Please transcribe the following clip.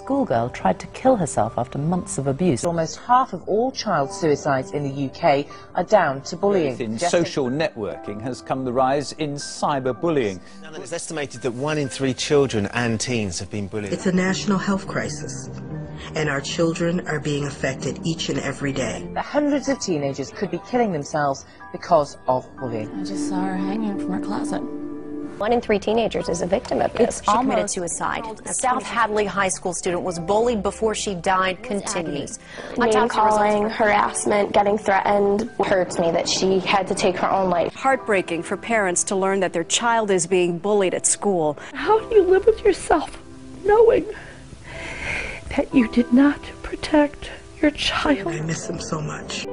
schoolgirl tried to kill herself after months of abuse. Almost half of all child suicides in the UK are down to bullying. In social networking has come the rise in cyberbullying. Now, it's estimated that one in three children and teens have been bullied. It's a national health crisis, and our children are being affected each and every day. That hundreds of teenagers could be killing themselves because of bullying. I just saw her hanging from her closet. One in three teenagers is a victim of this. She committed suicide. A South Hadley High School student was bullied before she died continues. Name calling, harassment, getting threatened hurts me that she had to take her own life. Heartbreaking for parents to learn that their child is being bullied at school. How do you live with yourself knowing that you did not protect your child? I miss him so much.